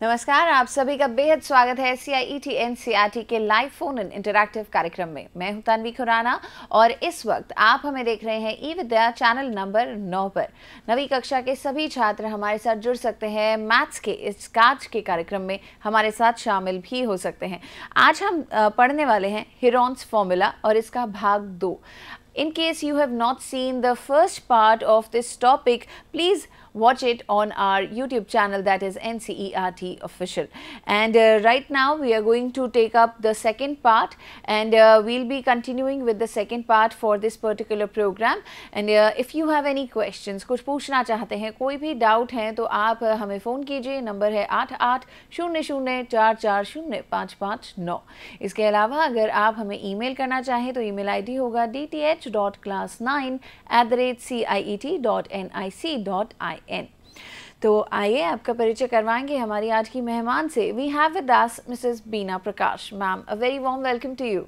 नमस्कार आप सभी का बेहद स्वागत है C I T N C R T के लाइव फ़ोन इन इंटरैक्टिव कार्यक्रम में। मैं हूँ तन्वी खुराना और इस वक्त आप हमें देख रहे हैं ई विद्या चैनल नंबर नौ पर। नवी कक्षा के सभी छात्र हमारे साथ जुड़ सकते हैं मैथ्स के इस काज के कार्यक्रम में हमारे साथ शामिल भी हो सकते हैं। आज हम पढ़ने वाले हैं हिरॉन्स फॉर्मूला और इसका भाग दो। In case you have not seen the first part of this topic, please watch it on our YouTube channel that is NCERT official. And uh, right now we are going to take up the second part and uh, we'll be continuing with the second part for this particular program. And uh, if you have any questions, कुछ पूछना चाहते हैं कोई भी doubt है तो आप uh, हमें फ़ोन कीजिए नंबर है आठ आठ शून्य शून्य चार चार शून्य पाँच पाँच नौ इसके अलावा अगर आप हमें ईमेल करना चाहें तो ईमेल आईडी होगा डी एन तो आइए आपका परिचय करवाएँगे हमारी आज की मेहमान से। We have with Mrs Bina Prakash ma'am a very warm welcome to you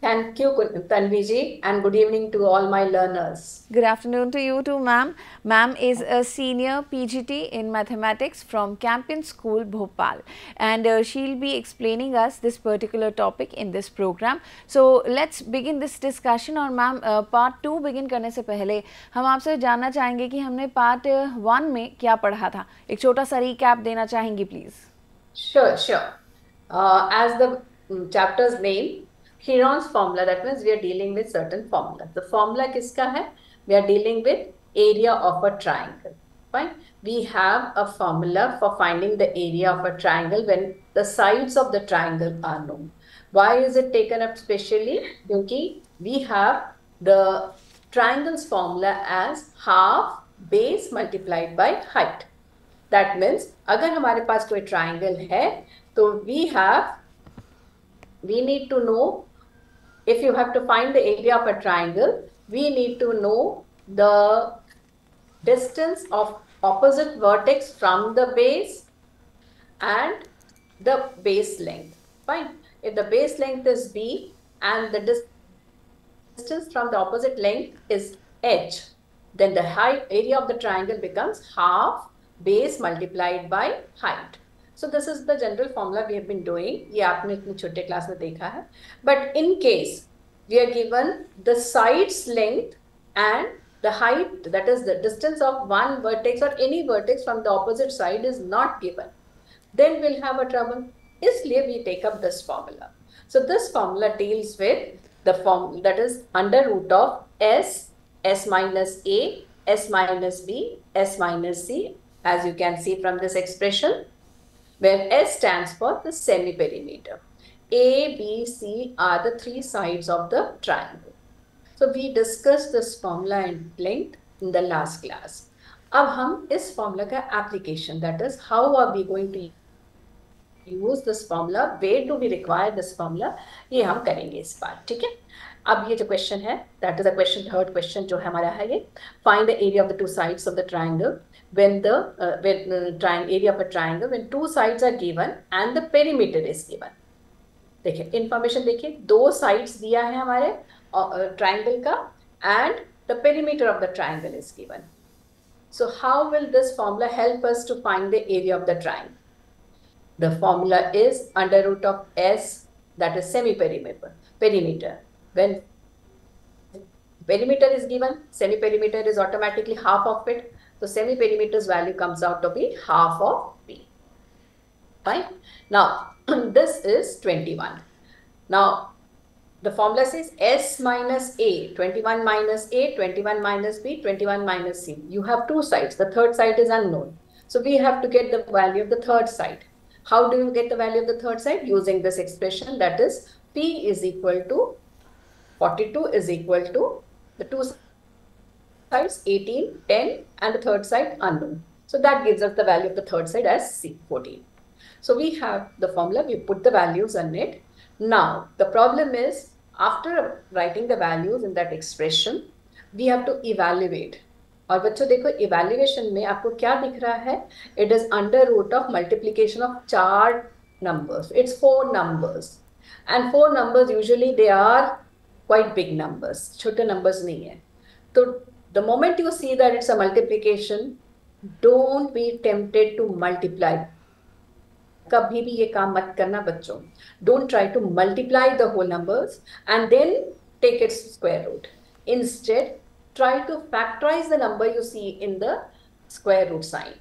Thank you, Tanvi ji, and good evening to all my learners. Good afternoon to you too, ma'am. Ma'am is a senior PGT in mathematics from Campion School, Bhopal, and uh, she'll be explaining us this particular topic in this program. So let's begin this discussion. और ma'am part two begin करने से पहले हम आपसे जानना चाहेंगे कि हमने पार्ट वन में क्या पढ़ा था एक छोटा सा रिकैप देना चाहेंगी please Sure, sure. Uh, as the mm, chapter's name, Heron's formula, that means we are dealing with certain formula. The formula kiska hai? We are dealing with area of a triangle. Fine. We have a formula for finding the area of a triangle when the sides of the triangle are known. Why is it taken up specially? Because we have the triangle's formula as half base multiplied by height. That means अगर हमारे पास कोई triangle है तो we have we need to know if you have to find the area of a triangle we need to know the distance of opposite vertex from the base and the base length. Fine. If the base length is b and the dis- distance from the opposite length is h then the height area of the triangle becomes half base multiplied by height so this is the general formula we have been doing ये आपने इतने छोटे class में देखा है but in case we are given the sides length and the height that is the distance of one vertex or any vertex from the opposite side is not given then we'll have a trouble इसलिए we take up this formula so this formula deals with the form that is under root of s s minus a s minus b s minus c as you can see from this expression where S stands for the semi-perimeter. A, B, C are the three sides of the triangle. So we discussed this formula in length in the last class. अब हम इस formula का application that is how are we going to use this formula, where do we require this formula, ये हम करेंगे इस बार ठीक है अब ये जो क्वेश्चन है that is a question third question जो है हमारा है ये find the area of the two sides of the triangle when the when triangle area of a triangle when two sides are given and the perimeter is given देखिए information देखिए, दो sides दिया है हमारे ट्राइंगल का and the perimeter of the triangle is given so how will this formula help us to find the area of the triangle the formula is under root of S that is semi perimeter perimeter when perimeter is given semi perimeter is automatically half of it so semi-perimeter's value comes out to be half of B. Fine. Now, this is 21. Now, the formula says S minus A, 21 minus A, 21 minus B, 21 minus C. You have two sides. The third side is unknown. So, we have to get the value of the third side. How do you get the value of the third side? Using this expression that is P is equal to 42 is equal to the two sides 18, 10 and the third side unknown. So that gives us the value of the third side as C, 14. So we have the formula, we put the values on it. Now the problem is after writing the values in that expression, we have to evaluate. और बच्चों देखो evaluation में आपको क्या दिख रहा है it is under root of multiplication of चार numbers it's four numbers and four numbers usually they are quite big numbers छोटे नंबर्स नहीं है। तो the moment you see that it's a multiplication, don't be tempted to multiply. कभी भी ये काम मत करना बच्चों। Don't try to multiply the whole numbers and then take its square root instead try to factorise the number you see in the square root sign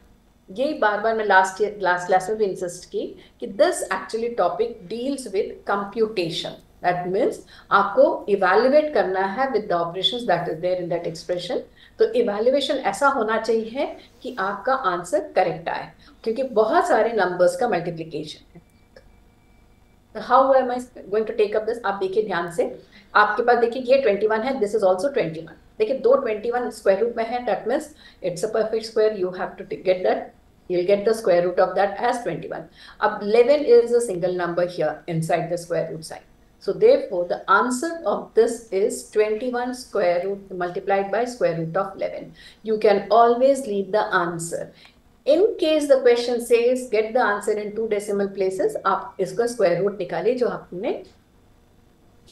ये बार बार मैं लास्ट लास्ट क्लास में भी इंसिस्ट की कि this actually topic deals with computation that means आपको evaluate करना है with the operations that is there in that expression तो इवेल्युएशन ऐसा होना चाहिए कि आपका आंसर करेक्ट आए। क्योंकि बहुत सारे नंबर्स का मल्टीप्लीकेशन है। How am I going to take up this आप देखिए ध्यान से। आपके पास देखिए ये 21 है दिस इज़ ऑल्सो 21 देखिए, दो 21 स्क्वायर रूट में है। That means it's a perfect square you have to get that you'll get the square root of that as 21 अब 11 is a single number here inside the square root sign. so therefore the answer of this is 21 square root multiplied by square root of 11 you can always leave the answer in case the question says get the answer in to decimal places आप इसका square root निकालिए जो आपने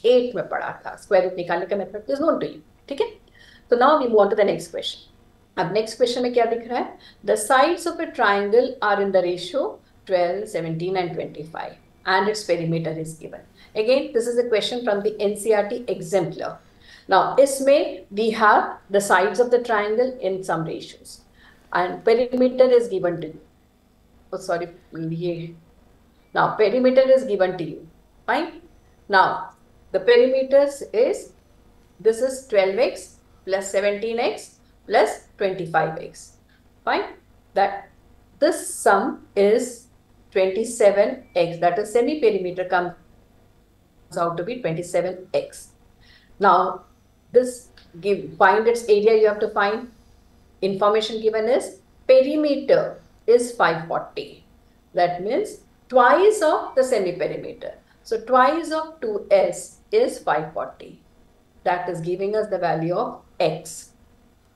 eight में पढ़ा था square root निकालने का method is note to you ठीक है तो now we move to the next question अब नेक्स्ट क्वेश्चन में क्या दिख रहा है the sides of A triangle are in the ratio 12 17 and 25 and its perimeter is given again this is a question from the NCERT exemplar now isme we have the sides of the triangle in some ratios and perimeter is given to you. Oh, sorry. Now, perimeter is given to you. Fine. Now, the perimeters is this is 12x plus 17x plus 25x. Fine. That this sum is 27x. That is semi-perimeter comes out to be 27x. Now, this give find its area you have to find information given is perimeter is 540. That means twice of the semi-perimeter. So twice of 2s is 540. That is giving us the value of x.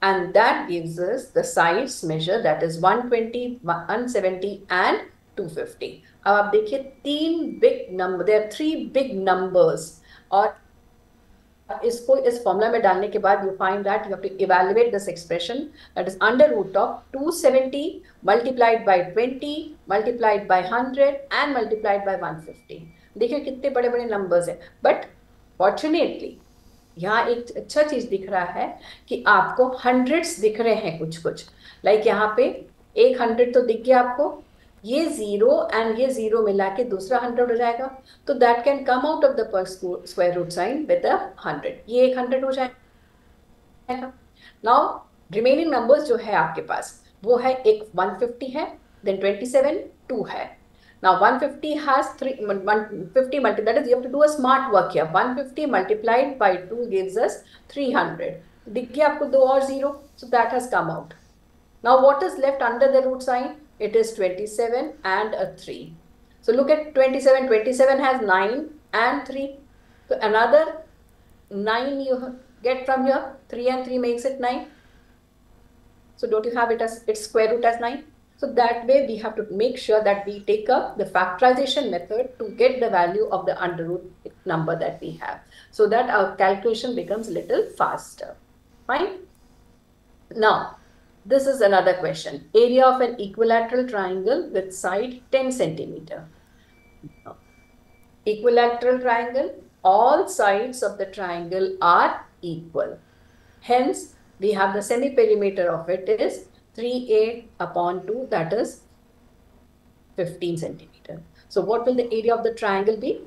And that gives us the sides measure that is 120, 170 and 250. अब आप देखिए तीन number, there are three big numbers और इसको इस formula में डालने के बाद you find that you have to evaluate this expression that is under root of 270 multiplied by 20 multiplied by 100 and multiplied by 150 देखिए कितने बड़े बड़े नंबर्स हैं। बट फॉर्चुनेटली यहाँ एक अच्छा चीज़ दिख रहा है कि आपको हंड्रेड्स दिख रहे हैं कुछ कुछ लाइक like यहाँ पे एक हंड्रेड तो दिख गया आपको ये ज़ीरो एंड ये ज़ीरो मिला के दूसरा हंड्रेड हो जाएगा तो that can come out of the square root sign with hundred ये एक हंड्रेड हो जाएगा नाउ रिमेनिंग नंबर्स जो है आपके पास वो है एक 150 है देन 27 2 है now 150 has 3 150 multi that is you have to do a smart work here 150 multiplied by 2 gives us 300 दिख गया आपको दो और zero so that has come out now what is left under the root sign it is 27 and a 3. So look at 27. 27 has 9 and 3. So another 9 you get from here. 3 and 3 makes it 9. So don't you have it as its square root as 9? So that way we have to make sure that we take up the factorization method to get the value of the under root number that we have. So that our calculation becomes little faster. Fine. Now, this is another question. Area of an equilateral triangle with side 10 centimeter. Equilateral triangle, all sides of the triangle are equal. Hence, we have the semi-perimeter of it is 3a upon 2 that is 15 centimeter. So what will the area of the triangle be?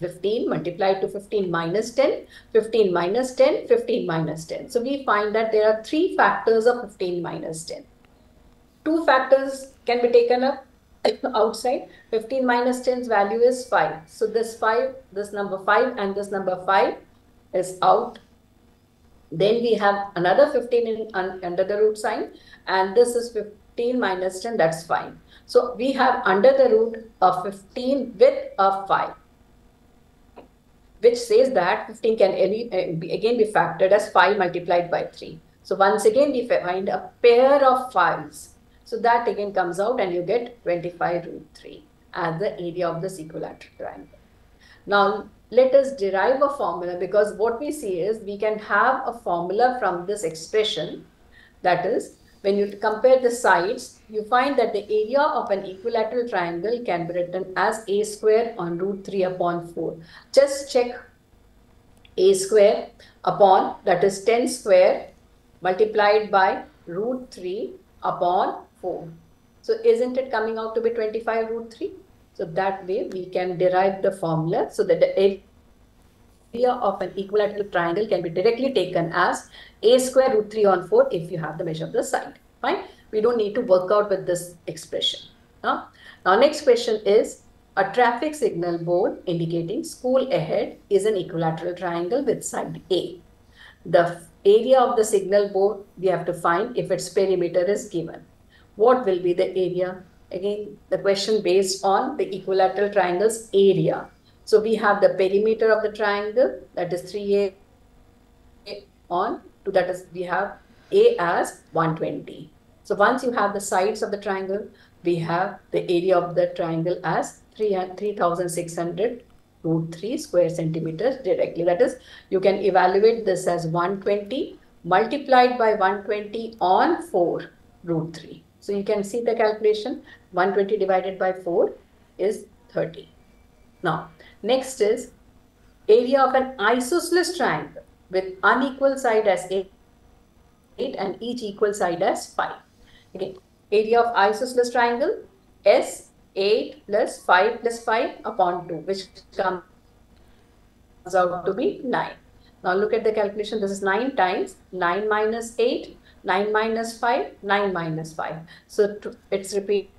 15 multiplied to 15 minus 10, 15 minus 10, 15 minus 10. So we find that there are three factors of 15 minus 10. Two factors can be taken up outside. 15 minus 10's value is 5. So this 5, this number 5 and this number 5 is out. Then we have another 15 in, un, under the root sign and this is 15 minus 10, that's fine. So we have under the root of 15 with a 5 which says that 15 can uh, again be factored as 5 multiplied by 3. So once again, we find a pair of 5s. So that again comes out and you get 25 root 3 as the area of the equilateral triangle. Now, let us derive a formula because what we see is we can have a formula from this expression that is when you compare the sides, you find that the area of an equilateral triangle can be written as a square on root 3 upon 4. Just check a square upon that is 10 square multiplied by root 3 upon 4. So isn't it coming out to be 25 root 3? So that way we can derive the formula so that the area of an equilateral triangle can be directly taken as a square root 3 on 4 if you have the measure of the side. Fine. We don't need to work out with this expression. Now, now next question is a traffic signal board indicating school ahead is an equilateral triangle with side A. The area of the signal board we have to find if its perimeter is given. What will be the area? Again, the question based on the equilateral triangle's area. So we have the perimeter of the triangle that is 3a on to that is we have a as 120. So once you have the sides of the triangle, we have the area of the triangle as 3600 root 3 square centimeters directly. That is, you can evaluate this as 120 multiplied by 120 on 4 root 3. So you can see the calculation 120 divided by 4 is 30. Now, next is area of an isosceles triangle with unequal side as 8 and each equal side as 5. Okay. Area of isosceles triangle S 8 plus 5 plus 5 upon 2 which comes out to be 9. Now look at the calculation. This is 9 times 9 minus 8, 9 minus 5, 9 minus 5. So it's repeat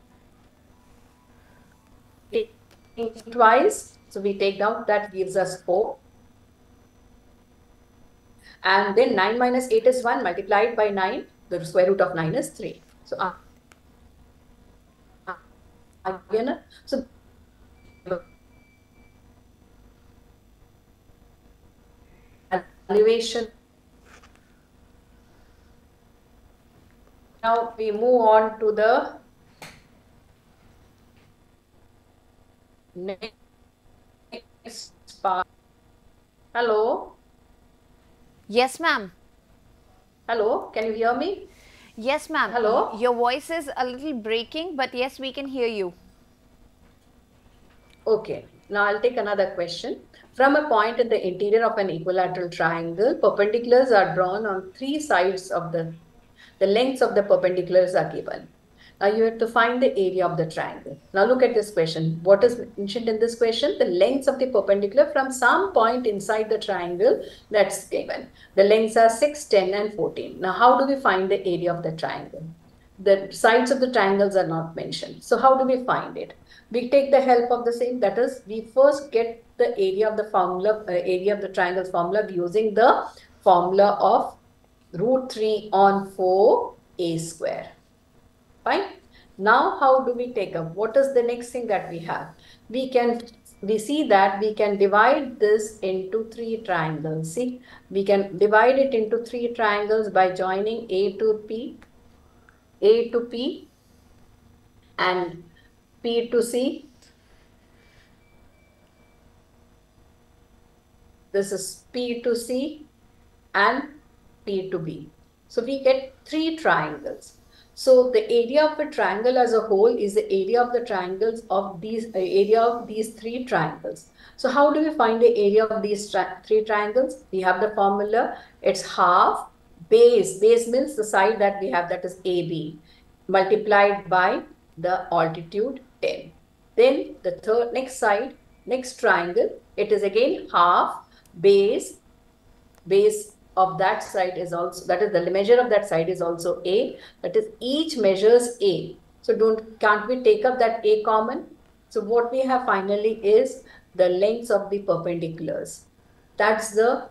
twice. So we take down that gives us 4. And then 9 minus 8 is 1 multiplied by 9. The square root of 9 is 3. So uh, again, so elevation. Now we move on to the next part. Hello. Yes, ma'am. Hello, can you hear me? Yes, ma'am. Hello? Your voice is a little breaking, but yes, we can hear you. Okay, now I'll take another question. From a point in the interior of an equilateral triangle, perpendiculars are drawn on three sides of the, the lengths of the perpendiculars are given. Now you have to find the area of the triangle. Now look at this question. What is mentioned in this question? The lengths of the perpendicular from some point inside the triangle that's given. The lengths are 6, 10 and 14. Now how do we find the area of the triangle? The sides of the triangles are not mentioned. So how do we find it? We take the help of the same. That is, we first get the area of the formula, uh, area of the triangle's formula using the formula of root 3 on 4 a square. Fine. Now, how do we take up? What is the next thing that we have? We can we see that we can divide this into three triangles. See, we can divide it into three triangles by joining A to P, A to P, and P to C. This is P to C and P to B. So we get three triangles. So the area of a triangle as a whole is the area of the triangles of these uh, area of these three triangles. So how do we find the area of these tri three triangles? We have the formula. It's half base. Base means the side that we have that is AB multiplied by the altitude 10. Then the third next side, next triangle, it is again half base base of that side is also that is the measure of that side is also a. That is each measures a. So don't can't we take up that a common? So what we have finally is the lengths of the perpendiculars. That's the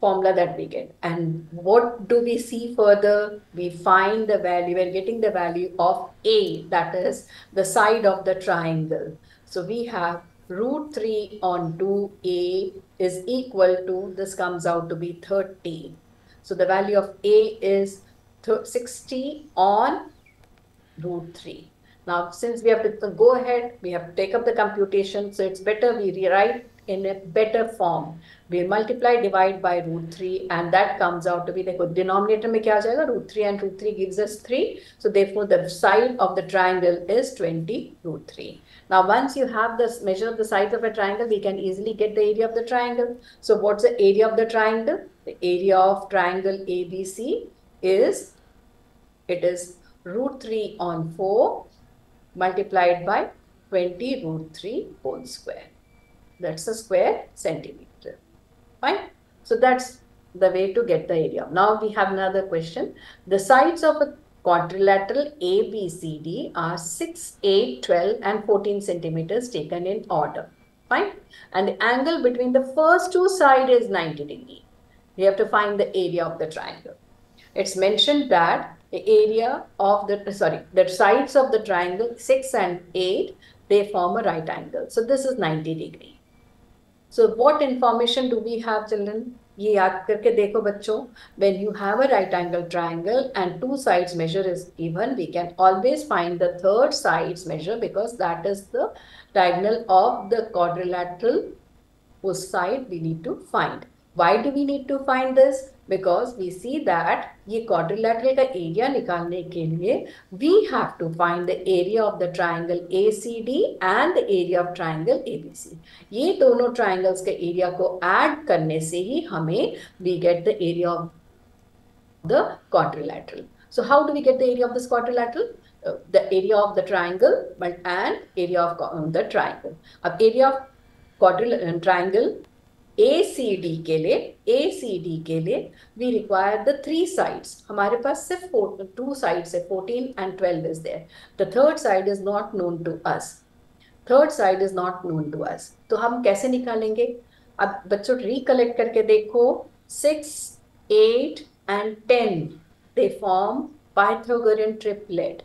formula that we get. And what do we see further? We find the value we're getting the value of a that is the side of the triangle. So we have root 3 on 2a is equal to, this comes out to be 30. So the value of a is 60 on root 3. Now, since we have to go ahead, we have to take up the computation. So it's better we rewrite in a better form we'll multiply divide by root 3 and that comes out to be the denominator mein kya jayega root 3 and root 3 gives us 3 so therefore the side of the triangle is 20 root 3 now once you have this measure of the sides of a triangle we can easily get the area of the triangle so what's the area of the triangle the area of triangle ABC is it is root 3 on 4 multiplied by 20 root 3 whole square. That's a square centimeter. Fine. So that's the way to get the area. Now we have another question. The sides of a quadrilateral ABCD are 6, 8, 12 and 14 centimeters taken in order. Fine. And the angle between the first two sides is 90 degree. We have to find the area of the triangle. It's mentioned that the area of the, sorry, the sides of the triangle 6 and 8 they form a right angle. So this is 90 degree. So what information do we have children? ये याद करके देखो बच्चों when you have a right angle triangle and two sides measure is given we can always find the third sides measure because that is the diagonal of the quadrilateral उस side we need to find why do we need to find this because we see that ये quadrilateral का area निकालने के लिए we have to find the area of the triangle A C D and the area of triangle A B C ये दोनों triangles के area को add करने से ही हमें we get the area of the quadrilateral so how do we get the area of this quadrilateral the area of the triangle and area of the triangle अब area of क्वारिल triangle A C D के लिए A C D के लिए we require the three sides हमारे पास सिर्फ़ two sides है fourteen and twelve is there the third side is not known to us third side is not known to us तो हम कैसे निकालेंगे? अब बच्चों रिकलेक्ट करके देखो. Six eight and ten they form Pythagorean triplet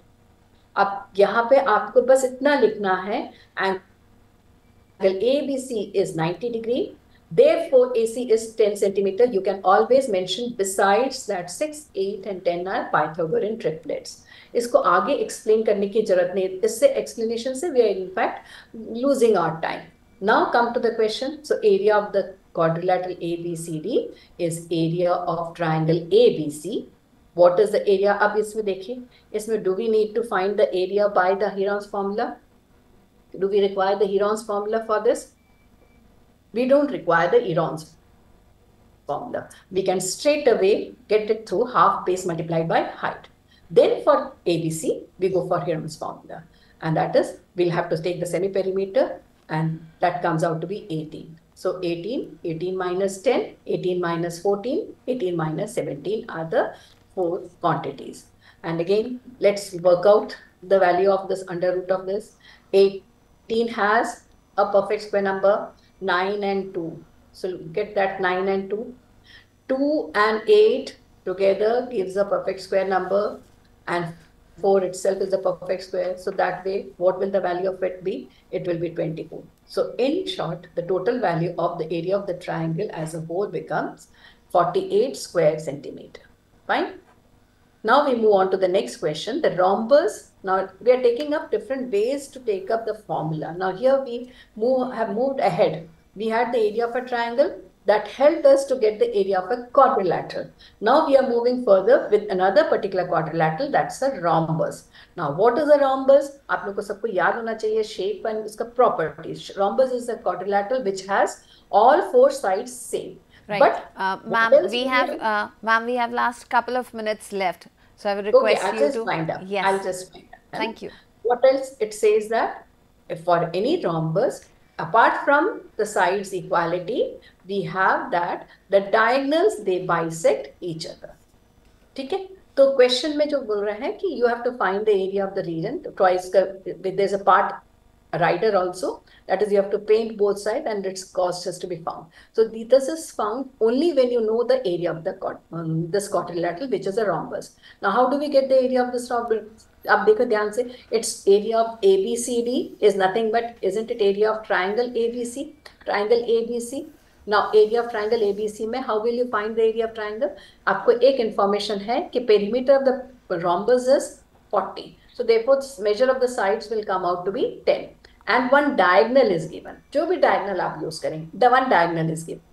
अब यहाँ पे आपको बस इतना लिखना है. Angle A B C is 90 degree Therefore, AC is 10 centimeter. You can always mention besides that 6, 8 and 10 are Pythagorean triplets. इसको आगे एक्सप्लेन करने की जरूरत नहीं इससे एक्सप्लेनेशन से in fact losing our time now come to the question so area of the quadrilateral ABCD is area of triangle ABC. What is the area? अब इसमें देखिए इसमें do we need to find the area by the Heron's formula? Do we require the Heron's formula for this? We don't require the Heron's formula. We can straight away get it through half base multiplied by height. Then for ABC, we go for Heron's formula. And that is, we'll have to take the semi-perimeter and that comes out to be 18. So 18, 18 minus 10, 18 minus 14, 18 minus 17 are the four quantities. And again, let's work out the value of this under root of this. 18 has a perfect square number 9 and 2. So get that 9 and 2. 2 and 8 together gives a perfect square number and 4 itself is a perfect square. So that way, what will the value of it be? It will be 24. So in short, the total value of the area of the triangle as a whole becomes 48 square centimeter. Fine. Now we move on to the next question. The rhombus. Now we are taking up different ways to take up the formula. Now here we move, have moved ahead. We had the area of a triangle that helped us to get the area of a quadrilateral. Now we are moving further with another particular quadrilateral that's a rhombus. Now what is a rhombus? आप लोग को सबको याद होना चाहिए shape and इसका properties. Rhombus is a quadrilateral which has all four sides same. Right. But uh, ma'am, we have uh, ma'am, we have last couple of minutes left. So I will request okay, I'll you just to find out. Yes. I'll just find out. Thank you. What else? It says that if for any rhombus, apart from the sides equality, we have that the diagonals they bisect each other. ठीक है तो question में जो बोल रहे हैं कि you have to find the area of the region twice का there is a part rider also that is you have to paint both sides and its cost has to be found so this is found only when you know the area of the um, this quadrilateral which is a rhombus now how do we get the area of this rhombus अब देखो ध्यान से its area of ABCD is nothing but isn't it area of triangle ABC triangle ABC now area of triangle ABC में how will you find the area of triangle आपको एक information है कि perimeter of the rhombus is 40 so therefore measure of the sides will come out to be 10 And one diagonal is given जो भी diagonal आप use करेंगे the one diagonal is given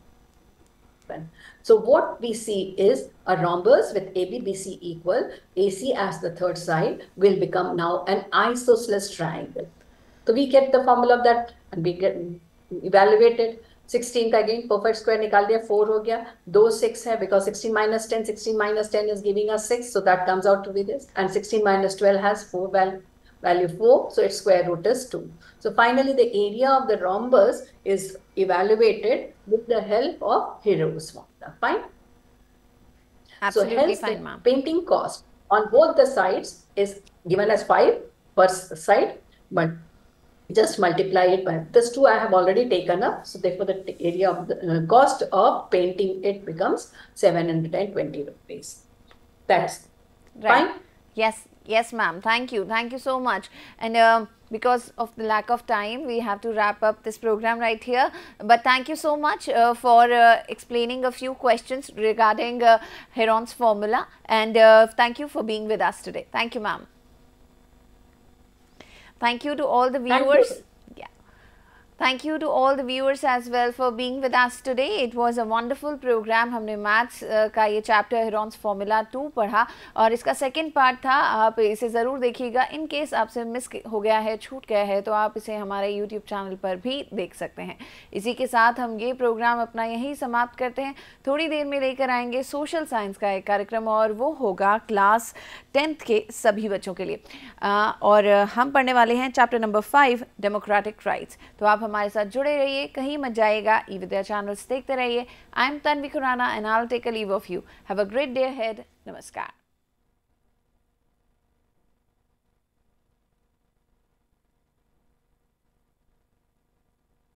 So what we see is a rhombus with ABBC equal, AC as the third side will become now an isosceles triangle. So we get the formula of that and we get evaluated. 16 का again perfect square निकाल दिया four हो गया दो six है because 16 minus 10 16 minus 10 is giving us six so that comes out to be this and 16 minus 12 has four value value 4 so its square root is 2 so finally the area of the rhombus is evaluated with the help of Hero's formula fine Absolutely so hence fine, the painting cost on both the sides is given as 5 per side but just multiply it by this two I have already taken up. So therefore the area of the uh, cost of painting it becomes 720 rupees. That's Right. fine. Yes, yes, ma'am. Thank you. Thank you so much. And um because of the lack of time, we have to wrap up this program right here. But thank you so much uh, for uh, explaining a few questions regarding uh, Heron's formula. And uh, thank you for being with us today. Thank you, ma'am. Thank you to all the Thank you. viewers. Thank you to all the viewers as well for being with us today. It was a wonderful program. हमने maths का ये chapter Heron's formula to पढ़ा और इसका second part था। आप इसे ज़रूर देखिएगा। इन केस आपसे मिस हो गया है, छूट गया है तो आप इसे हमारे यूट्यूब चैनल पर भी देख सकते हैं। इसी के साथ हम ये प्रोग्राम अपना यहीं समाप्त करते हैं। थोड़ी देर में लेकर आएँगे सोशल साइंस का एक कार्यक्रम और वो होगा क्लास टेंथ के सभी बच्चों के लिए। और हम पढ़ने वाले हैं chapter number five democratic rights तो आप हमारे साथ जुड़े रहिए। कहीं मत जाएगा ई विद्या चैनल्स देखते रहिए। I am Tanvi Khurana and I take a leave of you have a great day ahead नमस्कार।